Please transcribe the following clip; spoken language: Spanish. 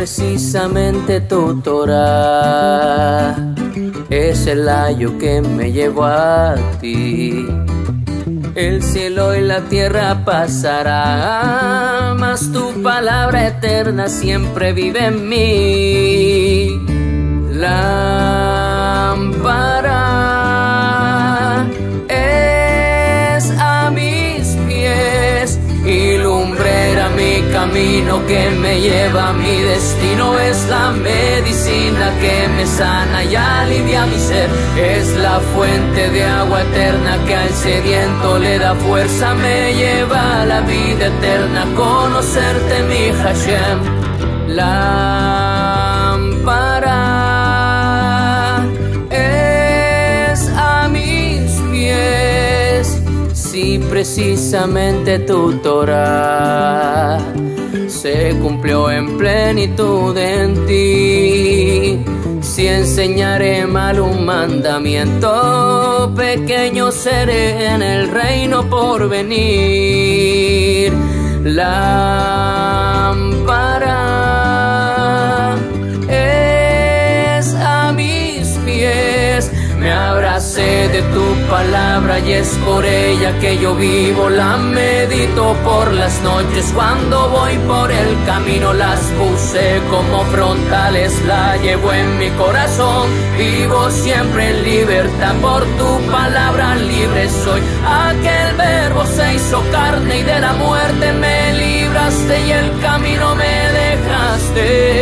precisamente tu Torah es el ayo que me llevó a ti. El cielo y la tierra pasarán, mas tu palabra eterna siempre vive en mí. Lámpara camino que me lleva a mi destino. Es la medicina que me sana y alivia mi ser. Es la fuente de agua eterna que al sediento le da fuerza. Me lleva a la vida eterna, conocerte mi Hashem. Lámpara es a mis pies. Si precisamente tu Torah se cumplió en plenitud en ti. Si enseñaré mal un mandamiento, pequeño seré en el reino por venir. Lámpara de tu palabra y es por ella que yo vivo. La medito por las noches cuando voy por el camino. Las puse como frontales, la llevo en mi corazón. Vivo siempre en libertad por tu palabra libre soy. Aquel verbo se hizo carne y de la muerte me libraste y el camino me dejaste.